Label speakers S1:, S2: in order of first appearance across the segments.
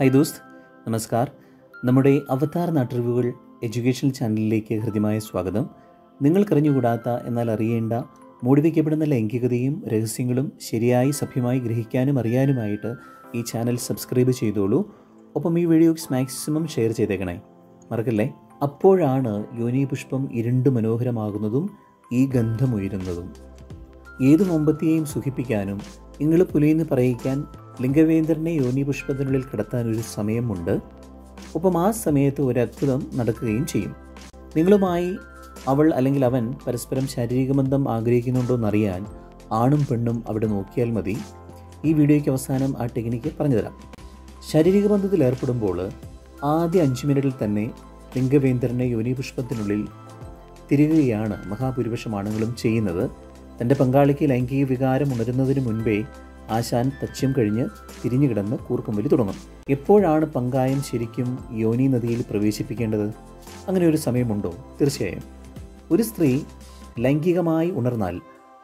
S1: Hi ദോസ്ത് നമസ്കാർ. നമ്മുടെ അവതാർ നാട്ടറിവുകൾ education ചാനലിലേക്ക് ഹൃദ്യമായ സ്വാഗതം. നിങ്ങൾക്കറിഞ്ഞുകൂടാത്ത എന്നാൽ അറിയേണ്ട മൂടിവയ്ക്കപ്പെടുന്ന ലൈംഗികതയും രഹസ്യങ്ങളും ശരിയായി സഭ്യമായി ഗ്രഹിക്കാനും അറിയാനുമായിട്ട് ഈ ചാനൽ സബ്സ്ക്രൈബ് ചെയ്തോളൂ. ഒപ്പം ഈ വീഡിയോസ് മാക്സിമം ഷെയർ ചെയ്തേക്കണേ. മറക്കല്ലേ? അപ്പോഴാണ് യോനി പുഷ്പം ഇരുണ്ട് മനോഹരമാകുന്നതും ഈ ഗന്ധമുയരുന്നതും ഏതു മുമ്പത്തെയും സുഖിപ്പിക്കാനും നിങ്ങൾ പുലിയെന്ന് പറയിക്കാൻ ലിംഗവേന്ദ്രനെ യോനി പുഷ്പത്തിനുള്ളിൽ കിടത്താൻ ഒരു സമയമുണ്ട്. ഒപ്പം ആ സമയത്ത് ഒരു അത്ഭുതം നടക്കുകയും ചെയ്യും. നിങ്ങളുമായി അവൾ അല്ലെങ്കിൽ അവൻ പരസ്പരം ശാരീരിക ബന്ധം ആഗ്രഹിക്കുന്നുണ്ടോ എന്നറിയാൻ ആണും പെണ്ണും അവിടെ നോക്കിയാൽ മതി. ഈ വീഡിയോയ്ക്ക് അവസാനം ആ ടെക്നിക്ക് പറഞ്ഞുതരാം. ശാരീരിക ബന്ധത്തിൽ ഏർപ്പെടുമ്പോൾ ആദ്യ അഞ്ച് മിനിറ്റിൽ തന്നെ ലിംഗവേന്ദ്രനെ യോനി പുഷ്പത്തിനുള്ളിൽ തിരികുകയാണ് മഹാഭൂരിപക്ഷം ആണുങ്ങളും ചെയ്യുന്നത്. തന്റെ പങ്കാളിക്ക് ലൈംഗിക വികാരം ഉണരുന്നതിന് മുൻപേ ആശാൻ തച്ച്യം കഴിഞ്ഞ് തിരിഞ്ഞു കിടന്ന് കൂർക്കമ്പലി തുടങ്ങും. എപ്പോഴാണ് പങ്കായം ശരിക്കും യോനി നദിയിൽ പ്രവേശിപ്പിക്കേണ്ടത്? അങ്ങനെ ഒരു സമയമുണ്ടോ? തീർച്ചയായും. ഒരു സ്ത്രീ ലൈംഗികമായി ഉണർന്നാൽ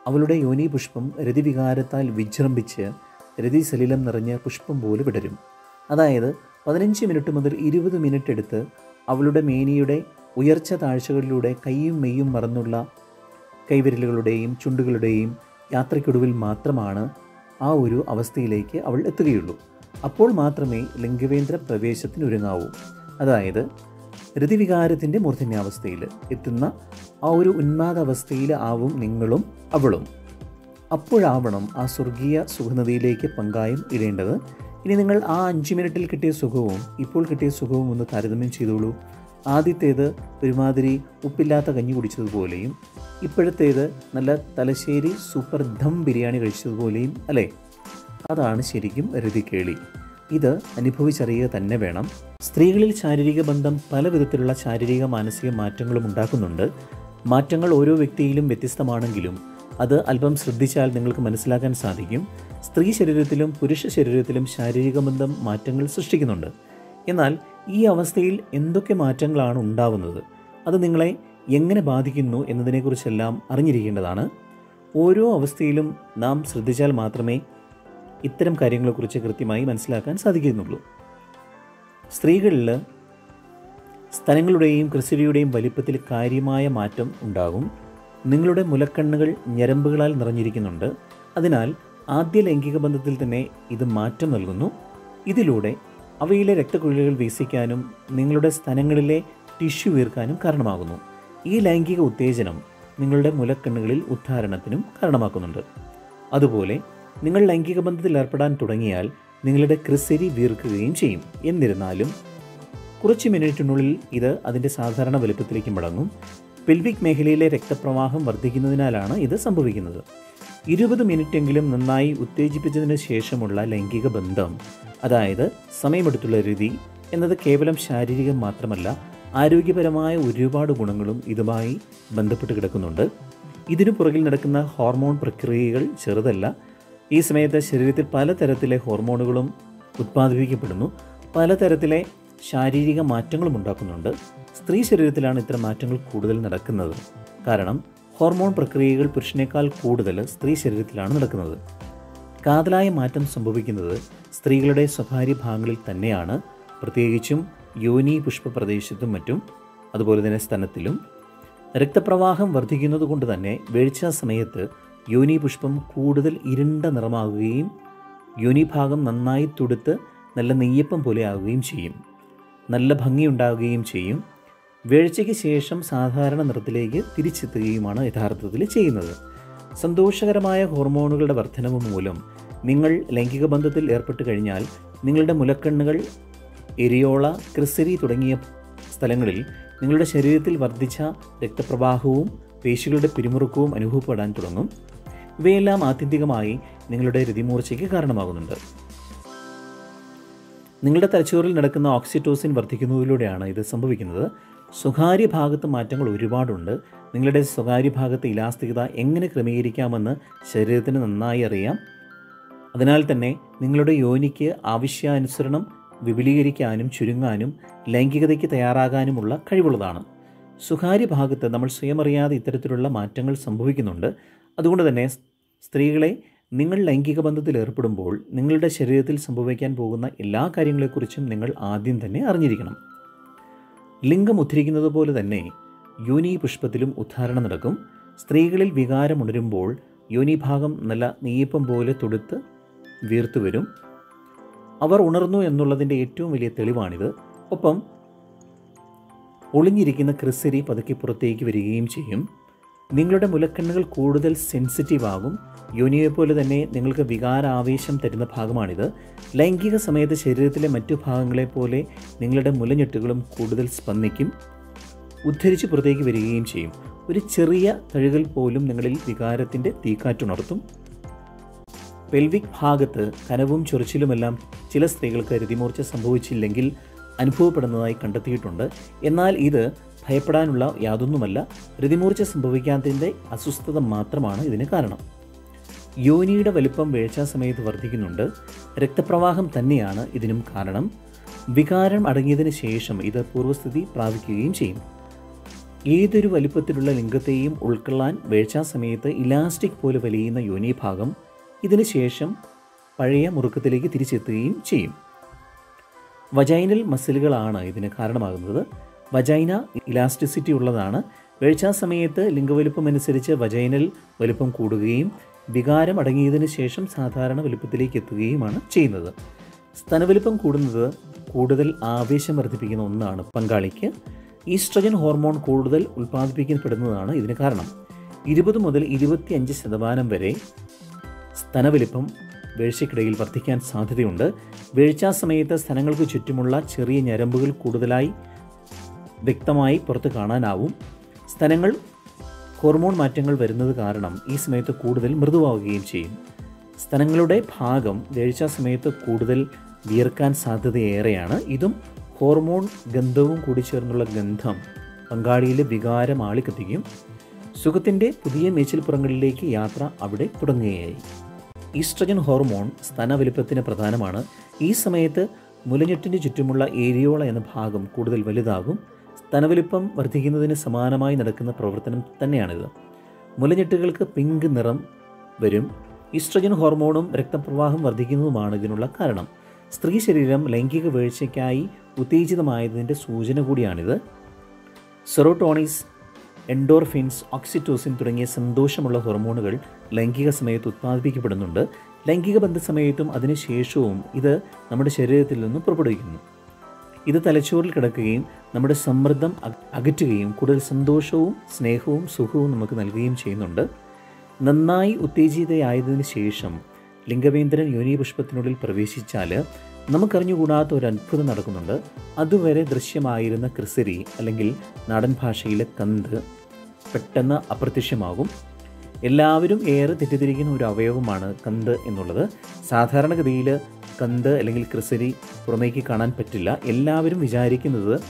S1: അവളുടെ യോനി പുഷ്പം രതിവികാരത്താൽ വിജൃംഭിച്ച് രതിസലിലം നിറഞ്ഞ് പുഷ്പം പോലെ വിടരും. അതായത് പതിനഞ്ച് മിനിറ്റ് മുതൽ ഇരുപത് മിനിറ്റ് എടുത്ത് അവളുടെ മേനിയുടെ ഉയർച്ച താഴ്ചകളിലൂടെ കൈയും മെയ്യും മറന്നുള്ള കൈവിരലുകളുടെയും ചുണ്ടുകളുടെയും യാത്രയ്ക്കൊടുവിൽ മാത്രമാണ് ആ ഒരു അവസ്ഥയിലേക്ക് അവൾ എത്തുകയുള്ളൂ. അപ്പോൾ മാത്രമേ ലിംഗവേന്ദ്ര പ്രവേശത്തിന് ഒരുങ്ങാവൂ അതായത് ഋതിവികാരത്തിന്റെ മൂർധന്യാവസ്ഥയിൽ എത്തുന്ന ആ ഒരു ഉന്മാദാവസ്ഥയിൽ ആവും നിങ്ങളും അവളും. അപ്പോഴാവണം ആ സ്വർഗീയ സുഖനദിയിലേക്ക് പങ്കായും ഇടേണ്ടത്. ഇനി നിങ്ങൾ ആ അഞ്ച് മിനിറ്റിൽ കിട്ടിയ സുഖവും ഇപ്പോൾ കിട്ടിയ സുഖവും ഒന്ന് താരതമ്യം ചെയ്തോളൂ. ആദ്യത്തേത് ഒരുമാതിരി ഉപ്പില്ലാത്ത കഞ്ഞി കുടിച്ചതുപോലെയും ഇപ്പോഴത്തേത് നല്ല തലശ്ശേരി സൂപ്പർ ധം ബിരിയാണി കഴിച്ചതുപോലെയും അല്ലേ? അതാണ് ശരിക്കും രതികേളി ഇത് അനുഭവിച്ചറിയുക തന്നെ വേണം. സ്ത്രീകളിൽ ശാരീരിക ബന്ധം പല വിധത്തിലുള്ള ശാരീരിക മാനസിക മാറ്റങ്ങളും ഉണ്ടാക്കുന്നുണ്ട്. മാറ്റങ്ങൾ ഓരോ വ്യക്തിയിലും വ്യത്യസ്തമാണെങ്കിലും അത് അല്പം ശ്രദ്ധിച്ചാൽ നിങ്ങൾക്ക് മനസ്സിലാക്കാൻ സാധിക്കും. സ്ത്രീ ശരീരത്തിലും പുരുഷ ശരീരത്തിലും ശാരീരിക ബന്ധം മാറ്റങ്ങൾ സൃഷ്ടിക്കുന്നുണ്ട്. എന്നാൽ ഈ അവസ്ഥയിൽ എന്തൊക്കെ മാറ്റങ്ങളാണ് ഉണ്ടാവുന്നത്? അത് നിങ്ങളെ എങ്ങനെ ബാധിക്കുന്നു എന്നതിനെക്കുറിച്ചെല്ലാം അറിഞ്ഞിരിക്കേണ്ടതാണ്. ഓരോ അവസ്ഥയിലും നാം ശ്രദ്ധിച്ചാൽ മാത്രമേ ഇത്തരം കാര്യങ്ങളെക്കുറിച്ച് കൃത്യമായി മനസ്സിലാക്കാൻ സാധിക്കുന്നുള്ളൂ. സ്ത്രീകളിൽ സ്ഥലങ്ങളുടെയും ക്രിസരിയുടെയും വലിപ്പത്തിൽ കാര്യമായ മാറ്റം ഉണ്ടാകും. നിങ്ങളുടെ മുലക്കണ്ണുകൾ ഞരമ്പുകളാൽ നിറഞ്ഞിരിക്കുന്നുണ്ട്. അതിനാൽ ആദ്യ ലൈംഗിക ബന്ധത്തിൽ തന്നെ ഇത് മാറ്റം നൽകുന്നു. ഇതിലൂടെ അവയിലെ രക്തക്കുഴലുകൾ വീസിക്കാനും നിങ്ങളുടെ സ്ഥലങ്ങളിലെ ടിഷ്യു വീർക്കാനും കാരണമാകുന്നു. ഈ ലൈംഗിക ഉത്തേജനം നിങ്ങളുടെ മുലക്കണ്ണുകളിൽ ഉദ്ധാരണത്തിനും കാരണമാക്കുന്നുണ്ട്. അതുപോലെ നിങ്ങൾ ലൈംഗിക ബന്ധത്തിൽ ഏർപ്പെടാൻ തുടങ്ങിയാൽ നിങ്ങളുടെ ക്രിസരി വീർക്കുകയും ചെയ്യും. എന്നിരുന്നാലും കുറച്ച് മിനിറ്റിനുള്ളിൽ ഇത് അതിന്റെ സാധാരണ വലുപ്പത്തിലേക്ക് മടങ്ങും. പെൽവിക് മേഖലയിലെ രക്തപ്രവാഹം വർദ്ധിക്കുന്നതിനാലാണ് ഇത് സംഭവിക്കുന്നത്. ഇരുപത് മിനിറ്റെങ്കിലും നന്നായി ഉത്തേജിപ്പിച്ചതിന് ശേഷമുള്ള ലൈംഗിക ബന്ധം അതായത് സമയമെടുത്തുള്ള രീതി എന്നത് കേവലം ശാരീരികം മാത്രമല്ല ആരോഗ്യപരമായ ഒരുപാട് ഗുണങ്ങളും ഇതുമായി ബന്ധപ്പെട്ട് കിടക്കുന്നുണ്ട്. ഇതിനു പുറകിൽ നടക്കുന്ന ഹോർമോൺ പ്രക്രിയകൾ ചെറുതല്ല. ഈ സമയത്ത് ശരീരത്തിൽ പലതരത്തിലെ ഹോർമോണുകളും ഉത്പാദിപ്പിക്കപ്പെടുന്നു. പലതരത്തിലെ ശാരീരിക മാറ്റങ്ങളും ഉണ്ടാക്കുന്നുണ്ട്. സ്ത്രീ ശരീരത്തിലാണ് ഇത്തരം മാറ്റങ്ങൾ കൂടുതൽ നടക്കുന്നത്. കാരണം ഹോർമോൺ പ്രക്രിയകൾ പുരുഷനേക്കാൾ കൂടുതൽ സ്ത്രീ ശരീരത്തിലാണ് നടക്കുന്നത്. കാതലായ മാറ്റം സംഭവിക്കുന്നത് സ്ത്രീകളുടെ സ്വകാര്യ ഭാഗങ്ങളിൽ തന്നെയാണ്. പ്രത്യേകിച്ചും യോനി പുഷ്പ പ്രദേശത്തും മറ്റും അതുപോലെ തന്നെ സ്തനത്തിലും. രക്തപ്രവാഹം വർദ്ധിക്കുന്നത് കൊണ്ട് തന്നെ വീഴ്ച സമയത്ത് യോനി പുഷ്പം കൂടുതൽ ഇരുണ്ട നിറമാകുകയും യോനി ഭാഗം നന്നായി തുടുത്ത് നല്ല നെയ്യപ്പം പോലെ ആവുകയും ചെയ്യും. നല്ല ഭംഗിയുണ്ടാകുകയും ചെയ്യും. വീഴ്ചയ്ക്ക് ശേഷം സാധാരണ നിറത്തിലേക്ക് തിരിച്ചെത്തുകയുമാണ് യഥാർത്ഥത്തിൽ ചെയ്യുന്നത്. സന്തോഷകരമായ ഹോർമോണുകളുടെ വർധനവ് മൂലം നിങ്ങൾ ലൈംഗിക ബന്ധത്തിൽ ഏർപ്പെട്ട് കഴിഞ്ഞാൽ നിങ്ങളുടെ മുലക്കണ്ണുകൾ എരിയോള ക്രിസരി തുടങ്ങിയ സ്ഥലങ്ങളിൽ നിങ്ങളുടെ ശരീരത്തിൽ വർദ്ധിച്ച രക്തപ്രവാഹവും പേശികളുടെ പിരിമുറുക്കവും അനുഭവപ്പെടാൻ തുടങ്ങും. ഇവയെല്ലാം ആത്യന്തികമായി നിങ്ങളുടെ രതിമൂർച്ചയ്ക്ക് കാരണമാകുന്നുണ്ട്. നിങ്ങളുടെ തലച്ചോറിൽ നടക്കുന്ന ഓക്സിറ്റോസിൻ വർദ്ധിക്കുന്നതിലൂടെയാണ് ഇത് സംഭവിക്കുന്നത്. സ്വകാര്യ ഭാഗത്ത് മാറ്റങ്ങൾ ഒരുപാടുണ്ട്. നിങ്ങളുടെ സ്വകാര്യ ഭാഗത്ത് ഇലാസ്തികത എങ്ങനെ ക്രമീകരിക്കാമെന്ന് ശരീരത്തിന് നന്നായി അറിയാം. അതിനാൽ തന്നെ നിങ്ങളുടെ യോനിക്ക് ആവശ്യാനുസരണം വിപുലീകരിക്കാനും ചുരുങ്ങാനും ലൈംഗികതയ്ക്ക് തയ്യാറാകാനുമുള്ള കഴിവുള്ളതാണ്. സ്വകാര്യ ഭാഗത്ത് നമ്മൾ സ്വയമറിയാതെ ഇത്തരത്തിലുള്ള മാറ്റങ്ങൾ സംഭവിക്കുന്നുണ്ട്. അതുകൊണ്ട് തന്നെ സ്ത്രീകളെ നിങ്ങൾ ലൈംഗിക ബന്ധത്തിൽ ഏർപ്പെടുമ്പോൾ നിങ്ങളുടെ ശരീരത്തിൽ സംഭവിക്കാൻ പോകുന്ന എല്ലാ കാര്യങ്ങളെക്കുറിച്ചും നിങ്ങൾ ആദ്യം തന്നെ അറിഞ്ഞിരിക്കണം. ലിംഗം ഉദ്ധരിക്കുന്നത് പോലെ തന്നെ യോനി പുഷ്പത്തിലും ഉദ്ധാരണം നടക്കും. സ്ത്രീകളിൽ വികാരം ഉണരുമ്പോൾ യോനി ഭാഗം നല്ല നെയ്യപ്പം പോലെ തൊടുത്ത് വീർത്തു വരും. അവർ ഉണർന്നു എന്നുള്ളതിന്റെ ഏറ്റവും വലിയ തെളിവാണിത്. ഒപ്പം ഒളിഞ്ഞിരിക്കുന്ന ക്രിസരി പതുക്കെ പുറത്തേക്ക് വരികയും ചെയ്യും. നിങ്ങളുടെ മുലക്കണ്ണുകൾ കൂടുതൽ സെൻസിറ്റീവ് ആകും. യോനിയെ പോലെ തന്നെ നിങ്ങൾക്ക് വികാരാവേശം തരുന്ന ഭാഗമാണിത്. ലൈംഗിക സമയത്ത് ശരീരത്തിലെ മറ്റു ഭാഗങ്ങളെ പോലെ നിങ്ങളുടെ മുലഞ്ഞെട്ടുകളും കൂടുതൽ സ്പന്ദിക്കും. ഉദ്ധരിച്ച് പുറത്തേക്ക് വരികയും ചെയ്യും. ഒരു ചെറിയ തഴുകൽ പോലും നിങ്ങളിൽ വികാരത്തിന്റെ തീക്കാറ്റുണർത്തും പെൽവിക് ഭാഗത്ത് കനവും ചൊറിച്ചിലുമെല്ലാം ചില സ്ത്രീകൾക്ക് രതിമൂർച്ച സംഭവിച്ചില്ലെങ്കിൽ അനുഭവപ്പെടുന്നതായി കണ്ടെത്തിയിട്ടുണ്ട്. എന്നാൽ ഇത് ഭയപ്പെടാനുള്ള യാതൊന്നുമല്ല രതിമൂർച്ച സംഭവിക്കാത്തതിന്റെ അസ്വസ്ഥത മാത്രമാണ് ഇതിന് കാരണം. യോനിയുടെ വലിപ്പം വേഴ്ചാ സമയത്ത് വർദ്ധിക്കുന്നുണ്ട്. രക്തപ്രവാഹം തന്നെയാണ് ഇതിനും കാരണം. വികാരം അടങ്ങിയതിന് ശേഷം ഇത് പൂർവസ്ഥിതി പ്രാപിക്കുകയും ചെയ്യും. ഏതൊരു വലിപ്പത്തിലുള്ള ലിംഗത്തെയും ഉൾക്കൊള്ളാൻ വേഴ്ചാ സമയത്ത് ഇലാസ്റ്റിക് പോലെ വലിയുന്ന യോനി ഭാഗം ഇതിന് ശേഷം പഴയ മുറുക്കത്തിലേക്ക് തിരിച്ചെത്തുകയും ചെയ്യും. വജൈനൽ മസിലുകളാണ് ഇതിന് കാരണമാകുന്നത്. വജൈന ഇലാസ്റ്റിസിറ്റി ഉള്ളതാണ്. വേഴ്ച സമയത്ത് ലിംഗവലുപ്പം അനുസരിച്ച് വജൈനൽ വലുപ്പം കൂടുകയും വികാരം അടങ്ങിയതിന് ശേഷം സാധാരണ വലുപ്പത്തിലേക്ക് എത്തുകയുമാണ് ചെയ്യുന്നത്. സ്തനവലുപ്പം കൂടുന്നത് കൂടുതൽ ആവേശം വർദ്ധിപ്പിക്കുന്ന ഒന്നാണ് പങ്കാളിക്ക്. ഈസ്ട്രജൻ ഹോർമോൺ കൂടുതൽ ഉൽപ്പാദിപ്പിക്കപ്പെടുന്നതാണ് ഇതിന് കാരണം. ഇരുപത് മുതൽ ഇരുപത്തിയഞ്ച് ശതമാനം വരെ സ്തനവലിപ്പം വീഴ്ചയ്ക്കിടയിൽ വർദ്ധിക്കാൻ സാധ്യതയുണ്ട്. വീഴ്ചാ സമയത്ത് സ്ഥലങ്ങൾക്ക് ചുറ്റുമുള്ള ചെറിയ ഞരമ്പുകൾ കൂടുതലായി വ്യക്തമായി പുറത്ത് കാണാനാവും. സ്ഥലങ്ങൾ ഹോർമോൺ മാറ്റങ്ങൾ വരുന്നത് കാരണം ഈ സമയത്ത് കൂടുതൽ മൃദുവാകുകയും ചെയ്യും. സ്ഥലങ്ങളുടെ ഭാഗം വീഴ്ചാ സമയത്ത് കൂടുതൽ വിയർക്കാൻ സാധ്യതയേറെയാണ്. ഇതും ഹോർമോൺ ഗന്ധവും കൂടി ചേർന്നുള്ള ഗന്ധം പങ്കാളിയിലെ വികാരം ആളിക്കത്തിക്കും സുഖത്തിന്റെ പുതിയ മേച്ചിൽപ്പുറങ്ങളിലേക്ക് യാത്ര അവിടെ തുടങ്ങുകയായി. ഈസ്ട്രജൻ ഹോർമോൺ സ്തനവലിപ്പത്തിന് പ്രധാനമാണ്. ഈ സമയത്ത് മുലഞ്ഞെട്ടിന് ചുറ്റുമുള്ള ഏരിയോള എന്ന ഭാഗം കൂടുതൽ വലുതാകും. സ്തനവലിപ്പം വർദ്ധിക്കുന്നതിന് സമാനമായി നടക്കുന്ന പ്രവർത്തനം തന്നെയാണിത്. മുലഞ്ഞെട്ടുകൾക്ക് പിങ്ക് നിറം വരും. ഈസ്ട്രജൻ ഹോർമോണും രക്തപ്രവാഹം വർദ്ധിക്കുന്നതുമാണ് ഇതിനുള്ള കാരണം. സ്ത്രീ ശരീരം ലൈംഗിക വീഴ്ചയ്ക്കായി ഉത്തേജിതമായതിന്റെ സൂചന കൂടിയാണിത്. സെറോട്ടോണിസ് എൻഡോർഫിൻസ് ഓക്സിറ്റോസിൻ തുടങ്ങിയ സന്തോഷമുള്ള ഹോർമോണുകൾ ലൈംഗിക സമയത്ത് ഉത്പാദിപ്പിക്കപ്പെടുന്നുണ്ട്. ലൈംഗിക ബന്ധ ബന്ധസമയത്തും അതിനുശേഷവും ഇത് നമ്മുടെ ശരീരത്തിൽ നിന്ന് പുറപ്പെടുവിക്കുന്നു. ഇത് തലച്ചോറിൽ കിടക്കുകയും നമ്മുടെ സമ്മർദ്ദം അകറ്റുകയും കൂടുതൽ സന്തോഷവും സ്നേഹവും സുഖവും നമുക്ക് നൽകുകയും ചെയ്യുന്നുണ്ട്. നന്നായി ഉത്തേജിതയായതിനു ശേഷം ലിംഗവേന്ദ്രൻ യോനിപുഷ്പത്തിനുള്ളിൽ പ്രവേശിച്ചാൽ നമുക്കറിഞ്ഞുകൂടാത്ത ഒരു അത്ഭുതം നടക്കുന്നുണ്ട്. അതുവരെ ദൃശ്യമായിരുന്ന ക്രിസരി അല്ലെങ്കിൽ നാടൻ ഭാഷയിലെ കന്ത് പെട്ടെന്ന് അപ്രത്യക്ഷമാകും. എല്ലാവരും ഏറെ തെറ്റിദ്ധരിക്കുന്ന ഒരു അവയവമാണ് കന്ത് എന്നുള്ളത്. സാധാരണഗതിയിൽ കന്ത് അല്ലെങ്കിൽ ക്രിസരി പുറമേക്ക് കാണാൻ പറ്റില്ല. എല്ലാവരും വിചാരിക്കുന്നത്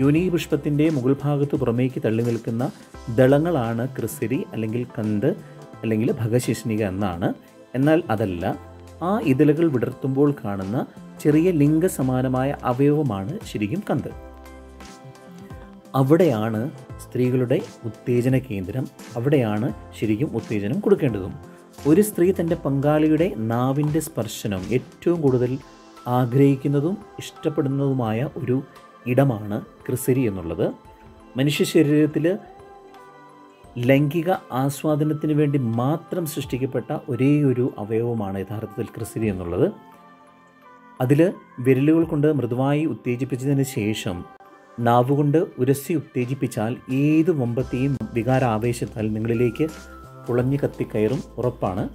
S1: യോനി പുഷ്പത്തിന്റെ മുകൾ ഭാഗത്ത് പുറമേക്ക് തള്ളി നിൽക്കുന്ന ദളങ്ങളാണ് ക്രിസരി അല്ലെങ്കിൽ കന്ത് അല്ലെങ്കിൽ ഭഗശിഷ്ണിക എന്നാണ്. എന്നാൽ അതല്ല ആ ഇതളുകൾ വിടർത്തുമ്പോൾ കാണുന്ന ചെറിയ ലിംഗ സമാനമായ അവയവമാണ് ശരിക്കും കന്ത്. അവിടെയാണ് സ്ത്രീകളുടെ ഉത്തേജന കേന്ദ്രം. അവിടെയാണ് ശരിക്കും ഉത്തേജനം കൊടുക്കേണ്ടതും. ഒരു സ്ത്രീ തന്റെ പങ്കാളിയുടെ നാവിന്റെ സ്പർശനം ഏറ്റവും കൂടുതൽ ആഗ്രഹിക്കുന്നതും ഇഷ്ടപ്പെടുന്നതുമായ ഒരു ഇടമാണ് ക്രിസരി എന്നുള്ളത്. മനുഷ്യ ശരീരത്തിൽ ലൈംഗിക ആസ്വാദനത്തിന് വേണ്ടി മാത്രം സൃഷ്ടിക്കപ്പെട്ട ഒരേ ഒരു അവയവമാണ് യഥാർത്ഥത്തിൽ ക്രിസരി എന്നുള്ളത്. അതിൽ വിരലുകൾ കൊണ്ട് മൃദുവായി ഉത്തേജിപ്പിച്ചതിന് ശേഷം നാവുകൊണ്ട് ഉരസി ഉത്തേജിപ്പിച്ചാൽ ഏത് വമ്പത്തെയും വികാരാവേശത്താൽ നിങ്ങളിലേക്ക് കുളഞ്ഞു കത്തിക്കയറും ഉറപ്പാണ്.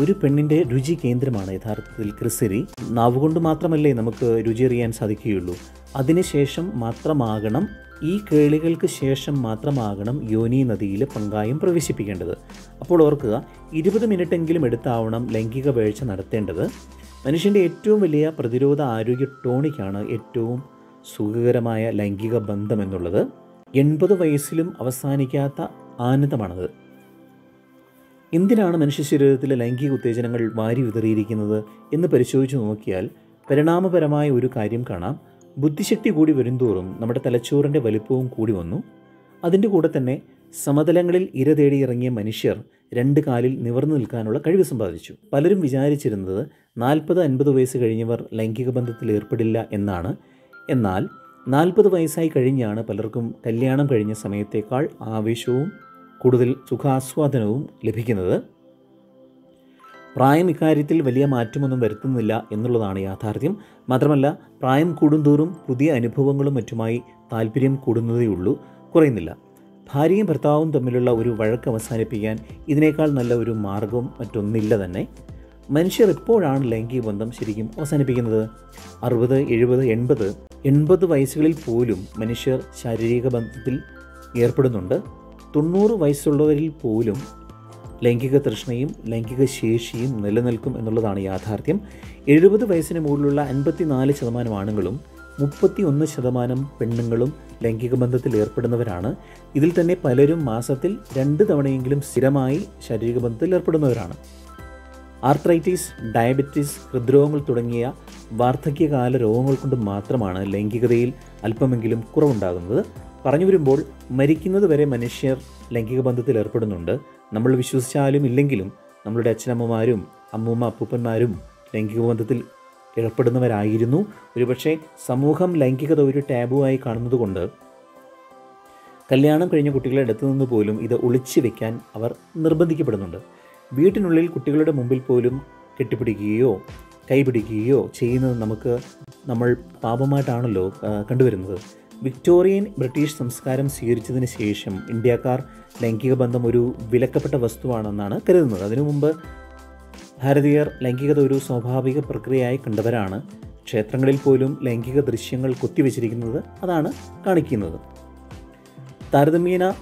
S1: ഒരു പെണ്ണിന്റെ രുചി കേന്ദ്രമാണ് യഥാർത്ഥത്തിൽ ക്രിസരി. നാവുകൊണ്ട് മാത്രമല്ലേ നമുക്ക് രുചി അറിയാൻ സാധിക്കുകയുള്ളൂ. അതിനുശേഷം മാത്രമാകണം ഈ കേളികൾക്ക് ശേഷം മാത്രമാകണം യോനി നദിയിൽ പങ്കായം പ്രവേശിപ്പിക്കേണ്ടത്. അപ്പോൾ ഓർക്കുക ഇരുപത് മിനിറ്റെങ്കിലും എടുത്താവണം ലൈംഗിക വേഴ്ച നടത്തേണ്ടത്. മനുഷ്യന്റെ ഏറ്റവും വലിയ പ്രതിരോധ ആരോഗ്യ ടോണിക്കാണ് ഏറ്റവും സുഖകരമായ ലൈംഗിക ബന്ധം എന്നുള്ളത്. എൺപത് വയസ്സിലും അവസാനിക്കാത്ത ആനന്ദമാണത്. എന്തിനാണ് മനുഷ്യ ശരീരത്തിലെ ലൈംഗിക ഉത്തേജനങ്ങൾ വാരി വിതറിയിരിക്കുന്നത് എന്ന് പരിശോധിച്ചു നോക്കിയാൽ പരിണാമപരമായ ഒരു കാര്യം കാണാം. ബുദ്ധിശക്തി കൂടി വരുംതോറും നമ്മുടെ തലച്ചോറിന്റെ വലിപ്പവും കൂടി വന്നു. അതിന്റെ കൂടെ തന്നെ സമതലങ്ങളിൽ ഇര തേടി ഇറങ്ങിയ മനുഷ്യർ രണ്ട് കാലിൽ നിവർന്നു നിൽക്കാനുള്ള കഴിവ് സമ്പാദിച്ചു. പലരും വിചാരിച്ചിരുന്നത് നാൽപ്പത് അൻപത് വയസ്സ് കഴിഞ്ഞവർ ലൈംഗിക ബന്ധത്തിൽ ഏർപ്പെടില്ല എന്നാണ്. എന്നാൽ നാൽപ്പത് വയസ്സായി കഴിഞ്ഞാണ് പലർക്കും കല്യാണം കഴിഞ്ഞ സമയത്തേക്കാൾ ആവേശവും കൂടുതൽ സുഖാസ്വാദനവും ലഭിക്കുന്നത്. പ്രായം ഇക്കാര്യത്തിൽ വലിയ മാറ്റമൊന്നും വരുത്തുന്നില്ല എന്നുള്ളതാണ് യാഥാർത്ഥ്യം. മാത്രമല്ല പ്രായം കൂടുന്തോറും പുതിയ അനുഭവങ്ങളും മറ്റുമായി താല്പര്യം കൂടുന്നതേയുള്ളൂ. കുറയുന്നില്ല. ഭാര്യയും ഭർത്താവും തമ്മിലുള്ള ഒരു വഴക്ക് അവസാനിപ്പിക്കാൻ ഇതിനേക്കാൾ നല്ല ഒരു മാർഗവും മറ്റൊന്നില്ല തന്നെ. മനുഷ്യർ എപ്പോഴാണ് ലൈംഗിക ബന്ധം ശരിക്കും അവസാനിപ്പിക്കുന്നത്? അറുപത് എഴുപത് എൺപത് എൺപത് വയസ്സുകളിൽ പോലും മനുഷ്യർ ശാരീരിക ബന്ധത്തിൽ ഏർപ്പെടുന്നുണ്ട്. തൊണ്ണൂറ് വയസ്സുള്ളവരിൽ പോലും ലൈംഗിക തൃഷ്ണയും ലൈംഗിക ശേഷിയും നിലനിൽക്കും എന്നുള്ളതാണ് യാഥാർത്ഥ്യം. എഴുപത് വയസ്സിന് മുകളിലുള്ള അൻപത്തിനാല് ശതമാനം ആണുങ്ങളും മുപ്പത്തി ഒന്ന് ശതമാനം പെണ്ണുങ്ങളും ലൈംഗിക ബന്ധത്തിൽ ഏർപ്പെടുന്നവരാണ്. ഇതിൽ തന്നെ പലരും മാസത്തിൽ രണ്ട് തവണയെങ്കിലും സ്ഥിരമായി ശാരീരിക ബന്ധത്തിൽ ഏർപ്പെടുന്നവരാണ്. ആർത്രൈറ്റിസ് ഡയബറ്റീസ് ഹൃദ്രോഗങ്ങൾ തുടങ്ങിയ വാർദ്ധക്യകാല രോഗങ്ങൾ കൊണ്ട് മാത്രമാണ് ലൈംഗികതയിൽ അല്പമെങ്കിലും കുറവുണ്ടാകുന്നത്. പറഞ്ഞു വരുമ്പോൾ മരിക്കുന്നത് വരെ മനുഷ്യർ ലൈംഗിക ബന്ധത്തിൽ ഏർപ്പെടുന്നുണ്ട്. നമ്മൾ വിശ്വസിച്ചാലും ഇല്ലെങ്കിലും നമ്മളുടെ അച്ഛനമ്മമാരും അമ്മൂമ്മ അപ്പൂപ്പന്മാരും ലൈംഗിക ബന്ധത്തിൽ ഏർപ്പെടുന്നവരായിരുന്നു ഒരുപക്ഷെ സമൂഹം ലൈംഗികത ഒരു ടാബുവായി കാണുന്നതുകൊണ്ട് കല്യാണം കഴിഞ്ഞ കുട്ടികളുടെ അടുത്തു നിന്ന് പോലും ഇത് ഒളിച്ചു വെക്കാൻ അവർ നിർബന്ധിക്കപ്പെടുന്നുണ്ട്. വീട്ടിനുള്ളിൽ കുട്ടികളുടെ മുമ്പിൽ പോലും കെട്ടിപ്പിടിക്കുകയോ കൈപിടിക്കുകയോ ചെയ്യുന്നത് നമുക്ക് നമ്മൾ പാപമായിട്ടാണല്ലോ കണ്ടുവരുന്നത്. വിക്ടോറിയൻ ബ്രിട്ടീഷ് സംസ്കാരം സ്വീകരിച്ചതിന് ശേഷം ഇന്ത്യക്കാർ ലൈംഗിക ബന്ധം ഒരു വിലക്കപ്പെട്ട വസ്തുവാണെന്നാണ് കരുതുന്നത്. അതിനു മുമ്പ് ഭാരതീയർ ലൈംഗികത ഒരു സ്വാഭാവിക പ്രക്രിയയായി കണ്ടവരാണ്. ക്ഷേത്രങ്ങളിൽ പോലും ലൈംഗിക ദൃശ്യങ്ങൾ കൊത്തിവെച്ചിരിക്കുന്നത് അതാണ് കാണിക്കുന്നത്. താരതമ്യേന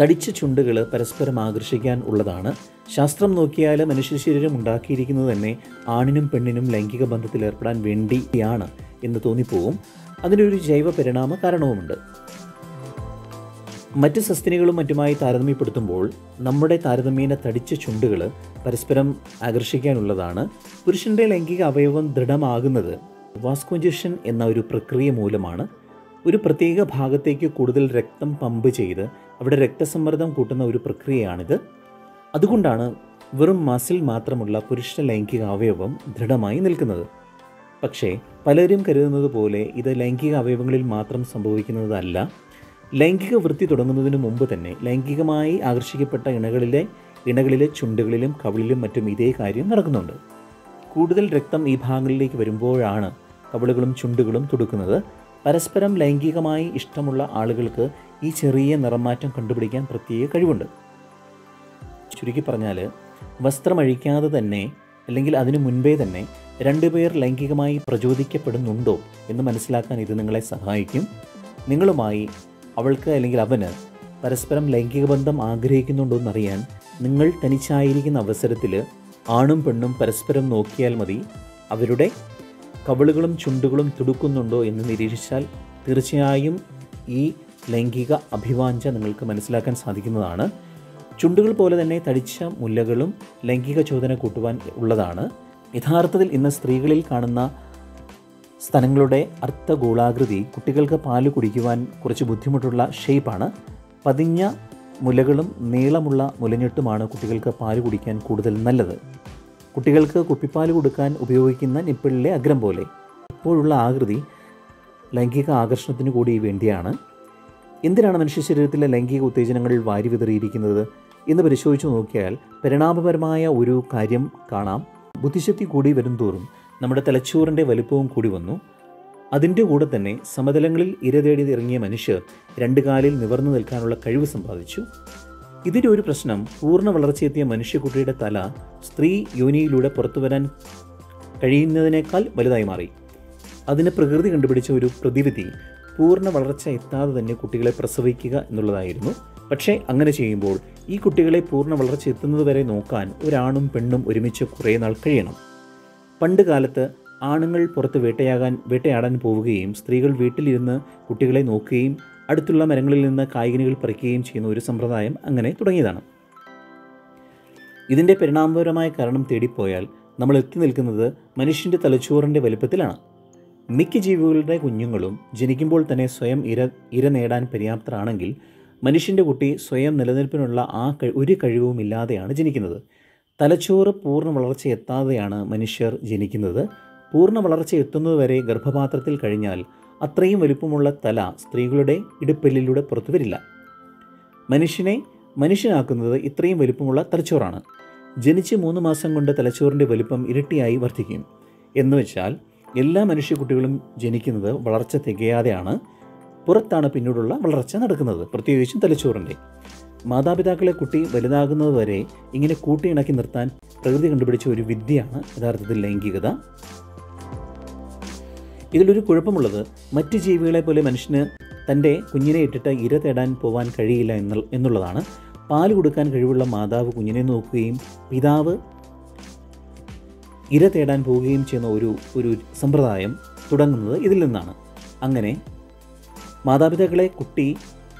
S1: തടിച്ച ചുണ്ടുകൾ പരസ്പരം ആകർഷിക്കാൻ ഉള്ളതാണ്. ശാസ്ത്രം നോക്കിയാൽ മനുഷ്യ ശരീരം ഉണ്ടാക്കിയിരിക്കുന്നത് തന്നെ ആണിനും പെണ്ണിനും ലൈംഗിക ബന്ധത്തിൽ ഏർപ്പെടാൻ വേണ്ടിയാണ് എന്ന് തോന്നിപ്പോവും. അതിനൊരു ജൈവ പരിണാമ കാരണവുമുണ്ട്. മറ്റ് സസ്തിനികളും മറ്റുമായി താരതമ്യപ്പെടുത്തുമ്പോൾ നമ്മുടെ താരതമ്യേന തടിച്ച ചുണ്ടുകൾ പരസ്പരം ആകർഷിക്കാനുള്ളതാണ്. പുരുഷന്റെ ലൈംഗിക അവയവം ദൃഢമാകുന്നത് വാസ്കോഞ്ചേഷൻ എന്ന ഒരു പ്രക്രിയ മൂലമാണ്. ഒരു പ്രത്യേക ഭാഗത്തേക്ക് കൂടുതൽ രക്തം പമ്പ് ചെയ്ത് അവിടെ രക്തസമ്മർദ്ദം കൂട്ടുന്ന ഒരു പ്രക്രിയയാണിത്. അതുകൊണ്ടാണ് വെറും മസിൽ മാത്രമുള്ള പുരുഷ ലൈംഗിക അവയവം ദൃഢമായി നിൽക്കുന്നത്. പക്ഷേ പലരും കരുതുന്നത് പോലെ ഇത് ലൈംഗിക അവയവങ്ങളിൽ മാത്രം സംഭവിക്കുന്നതല്ല. ലൈംഗിക വൃത്തി തുടങ്ങുന്നതിന് മുമ്പ് തന്നെ ലൈംഗികമായി ആകർഷിക്കപ്പെട്ട ഇണകളിലെ ഇണകളിലെ ചുണ്ടുകളിലും കവിളിലും മറ്റും ഇതേ കാര്യം നടക്കുന്നുണ്ട്. കൂടുതൽ രക്തം ഈ ഭാഗങ്ങളിലേക്ക് വരുമ്പോഴാണ് കവിളുകളും ചുണ്ടുകളും തുടുക്കുന്നത്. പരസ്പരം ലൈംഗികമായി ഇഷ്ടമുള്ള ആളുകൾക്ക് ഈ ചെറിയ നിറമാറ്റം കണ്ടുപിടിക്കാൻ പ്രത്യേക കഴിവുണ്ട്. ചുരുക്കി പറഞ്ഞാൽ വസ്ത്രമഴിക്കാതെ തന്നെ അല്ലെങ്കിൽ അതിനു മുൻപേ തന്നെ രണ്ടുപേർ ലൈംഗികമായി പ്രചോദിക്കപ്പെടുന്നുണ്ടോ എന്ന് മനസ്സിലാക്കാൻ ഇത് നിങ്ങളെ സഹായിക്കും. നിങ്ങളുമായി അവൾക്ക് അല്ലെങ്കിൽ അവന് പരസ്പരം ലൈംഗിക ബന്ധം ആഗ്രഹിക്കുന്നുണ്ടോ എന്നറിയാൻ നിങ്ങൾ തനിച്ചായിരിക്കുന്ന അവസരത്തിൽ ആണും പെണ്ണും പരസ്പരം നോക്കിയാൽ മതി. അവരുടെ കവിളുകളും ചുണ്ടുകളും തുടുക്കുന്നുണ്ടോ എന്ന് നിരീക്ഷിച്ചാൽ തീർച്ചയായും ഈ ലൈംഗിക അഭിവാഞ്ച നിങ്ങൾക്ക് മനസ്സിലാക്കാൻ സാധിക്കുന്നതാണ്. ചുണ്ടുകൾ പോലെ തന്നെ തടിച്ച മുല്ലകളും ലൈംഗിക ചോദന കൂട്ടുവാൻ ഉള്ളതാണ്. യഥാർത്ഥത്തിൽ ഇന്ന് സ്ത്രീകളിൽ കാണുന്ന സ്ഥലങ്ങളുടെ അർത്ഥഗോളാകൃതി കുട്ടികൾക്ക് പാൽ കുടിക്കുവാൻ കുറച്ച് ബുദ്ധിമുട്ടുള്ള ഷേപ്പാണ് പതിഞ്ഞ മുലകളും നീളമുള്ള മുലഞ്ഞെട്ടുമാണ് കുട്ടികൾക്ക് പാൽ കുടിക്കാൻ കൂടുതൽ നല്ലത്. കുട്ടികൾക്ക് കുപ്പിപ്പാൽ കൊടുക്കാൻ ഉപയോഗിക്കുന്ന നിപ്പിളിലെ അഗ്രം പോലെ. ഇപ്പോഴുള്ള ആകൃതി ലൈംഗിക ആകർഷണത്തിന് കൂടി വേണ്ടിയാണ്. എന്തിനാണ് മനുഷ്യ ശരീരത്തിലെ ലൈംഗിക ഉത്തേജനങ്ങൾ വാരി വിതറിയിരിക്കുന്നത് എന്ന് പരിശോധിച്ചു നോക്കിയാൽ പരിണാമപരമായ ഒരു കാര്യം കാണാം. ബുദ്ധിശക്തി കൂടി വരുംതോറും നമ്മുടെ തലച്ചോറിന്റെ വലുപ്പവും കൂടി വന്നു. അതിന്റെ കൂടെ തന്നെ സമതലങ്ങളിൽ ഇര തേടി ഇറങ്ങിയ മനുഷ്യർ രണ്ട് കാലിൽ നിവർന്നു നിൽക്കാനുള്ള കഴിവ് സമ്പാദിച്ചു. ഇതിന്റെ ഒരു പ്രശ്നം പൂർണ വളർച്ചയെത്തിയ മനുഷ്യക്കുട്ടിയുടെ തല സ്ത്രീ യോനിയിലൂടെ പുറത്തു വരാൻ കഴിയുന്നതിനേക്കാൾ വലുതായി മാറി. അതിന് പ്രകൃതി കണ്ടുപിടിച്ച ഒരു പ്രതിവിധി പൂർണ വളർച്ച എത്താതെ തന്നെ കുട്ടികളെ പ്രസവിക്കുക എന്നുള്ളതായിരുന്നു. പക്ഷേ അങ്ങനെ ചെയ്യുമ്പോൾ ഈ കുട്ടികളെ പൂർണ വളർച്ച എത്തുന്നത് വരെ നോക്കാൻ ഒരാണും പെണ്ണും ഒരുമിച്ച് കുറേ നാൾ കഴിയണം. പണ്ട് കാലത്ത് ആണുങ്ങൾ പുറത്ത് വേട്ടയാകാൻ വേട്ടയാടാൻ പോവുകയും സ്ത്രീകൾ വീട്ടിലിരുന്ന് കുട്ടികളെ നോക്കുകയും അടുത്തുള്ള മരങ്ങളിൽ നിന്ന് കായികനികൾ പറിക്കുകയും ചെയ്യുന്ന ഒരു സമ്പ്രദായം അങ്ങനെ തുടങ്ങിയതാണ്. ഇതിന്റെ പരിണാമപരമായ കാരണം തേടിപ്പോയാൽ നമ്മൾ എത്തി നിൽക്കുന്നത് മനുഷ്യന്റെ തലച്ചോറിന്റെ വലുപ്പത്തിലാണ്. മിക്ക ജീവികളുടെ കുഞ്ഞുങ്ങളും ജനിക്കുമ്പോൾ തന്നെ സ്വയം ഇര ഇര നേടാൻ പര്യാപ്തരാണെങ്കിൽ മനുഷ്യന്റെ കുട്ടി സ്വയം നിലനിൽപ്പിനുള്ള ആ ഒരു കഴിവുമില്ലാതെയാണ് ജനിക്കുന്നത്. തലച്ചോറ് പൂർണ വളർച്ച എത്താതെയാണ് മനുഷ്യർ ജനിക്കുന്നത്. പൂർണ വളർച്ച എത്തുന്നതുവരെ ഗർഭപാത്രത്തിൽ കഴിഞ്ഞാൽ അത്രയും വലുപ്പമുള്ള തല സ്ത്രീകളുടെ ഇടുപ്പെല്ലിലൂടെ പുറത്തു വരില്ല. മനുഷ്യനെ മനുഷ്യനാക്കുന്നത് ഇത്രയും വലുപ്പമുള്ള തലച്ചോറാണ്. ജനിച്ച് മൂന്ന് മാസം കൊണ്ട് തലച്ചോറിന്റെ വലുപ്പം ഇരട്ടിയായി വർദ്ധിക്കും. എന്ന് വെച്ചാൽ എല്ലാ മനുഷ്യക്കുട്ടികളും ജനിക്കുന്നത് വളർച്ച തികയാതെയാണ്. പുറത്താണ് പിന്നീടുള്ള വളർച്ച നടക്കുന്നത്. പ്രത്യേകിച്ചും തലച്ചോറിന്റെ മാതാപിതാക്കളെ കുട്ടി വലുതാകുന്നത് വരെ ഇങ്ങനെ കൂട്ടിയിണക്കി നിർത്താൻ പ്രകൃതി കണ്ടുപിടിച്ച ഒരു വിദ്യയാണ് യഥാർത്ഥത്തിൽ ലൈംഗികത. ഇതിലൊരു കുഴപ്പമുള്ളത് മറ്റ് ജീവികളെ പോലെ മനുഷ്യന് തന്റെ കുഞ്ഞിനെ ഇട്ടിട്ട് ഇര തേടാൻ പോവാൻ കഴിയില്ല എന്നുള്ള എന്നുള്ളതാണ്. പാൽ കൊടുക്കാൻ കഴിവുള്ള മാതാവ് കുഞ്ഞിനെ നോക്കുകയും പിതാവ് ഇര തേടാൻ പോവുകയും ചെയ്യുന്ന ഒരു ഒരു സമ്പ്രദായം തുടങ്ങുന്നത് ഇതിൽ നിന്നാണ്. അങ്ങനെ മാതാപിതാക്കളെ കുട്ടി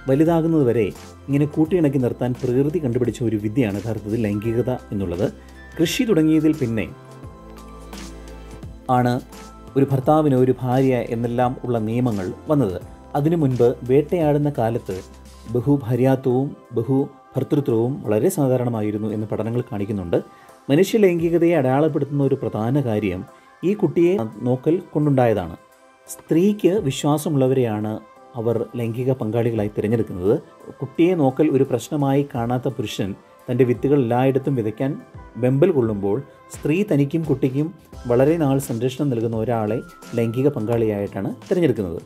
S1: വലുതാകുന്നത് വരെ ഇങ്ങനെ കൂട്ടിയിണക്കി നിർത്താൻ പ്രകൃതി കണ്ടുപിടിച്ച ഒരു വിദ്യയാണ് യഥാർത്ഥത്തിൽ ലൈംഗികത എന്നുള്ളത്. കൃഷി തുടങ്ങിയതിൽ പിന്നെ ആണ് ഒരു ഭർത്താവിന് ഒരു ഭാര്യ എന്നെല്ലാം ഉള്ള നിയമങ്ങൾ വന്നത്. അതിനു മുൻപ് വേട്ടയാടുന്ന കാലത്ത് ബഹുഭാര്യാത്വവും ബഹു ഭർത്തൃത്വവും വളരെ സാധാരണമായിരുന്നു എന്ന് പഠനങ്ങൾ കാണിക്കുന്നുണ്ട്. മനുഷ്യ ലൈംഗികതയെ അടയാളപ്പെടുത്തുന്ന ഒരു പ്രധാന കാര്യം ഈ കുട്ടിയെ നോക്കൽ കൊണ്ടുണ്ടായതാണ്. സ്ത്രീക്ക് വിശ്വാസമുള്ളവരെയാണ് അവർ ലൈംഗിക പങ്കാളികളായി തിരഞ്ഞെടുക്കുന്നത്. കുട്ടിയെ നോക്കൽ ഒരു പ്രശ്നമായി കാണാത്ത പുരുഷൻ തന്റെ വിത്തുകൾ എല്ലായിടത്തും വിതയ്ക്കാൻ വെമ്പൽ കൊള്ളുമ്പോൾ സ്ത്രീ തനിക്കും കുട്ടിക്കും വളരെ നാൾ സംരക്ഷണം നൽകുന്ന ഒരാളെ ലൈംഗിക പങ്കാളിയായിട്ടാണ് തിരഞ്ഞെടുക്കുന്നത്.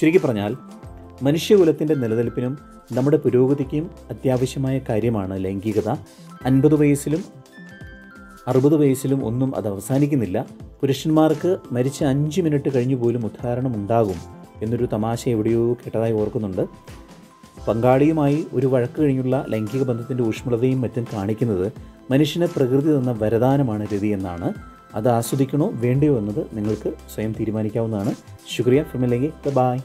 S1: ചുരുക്കി പറഞ്ഞാൽ മനുഷ്യകുലത്തിന്റെ നിലനിൽപ്പിനും നമ്മുടെ പുരോഗതിക്കും അത്യാവശ്യമായ കാര്യമാണ് ലൈംഗികത. അൻപത് വയസ്സിലും അറുപത് വയസ്സിലും ഒന്നും അത് അവസാനിക്കുന്നില്ല. പുരുഷന്മാർക്ക് മരിച്ച അഞ്ച് മിനിറ്റ് കഴിഞ്ഞു പോലും ഉദ്ധാരണം ഉണ്ടാകും. എന്നൊരു തമാശ എവിടെയോ കേട്ടതായി ഓർക്കുന്നുണ്ട്. പങ്കാളിയുമായി ഒരു വഴക്ക് കഴിഞ്ഞുള്ള ലൈംഗിക ബന്ധത്തിന്റെ ഊഷ്മളതയും മറ്റും കാണിക്കുന്നത് മനുഷ്യന് പ്രകൃതി തന്ന വരദാനമാണ് രതി എന്നാണ്. അത് ആസ്വദിക്കണോ വേണ്ടയോ എന്നത് നിങ്ങൾക്ക് സ്വയം തീരുമാനിക്കാവുന്നതാണ്. ശുക്രിയ. ഫിമില്ലെങ്കിൽ ബൈ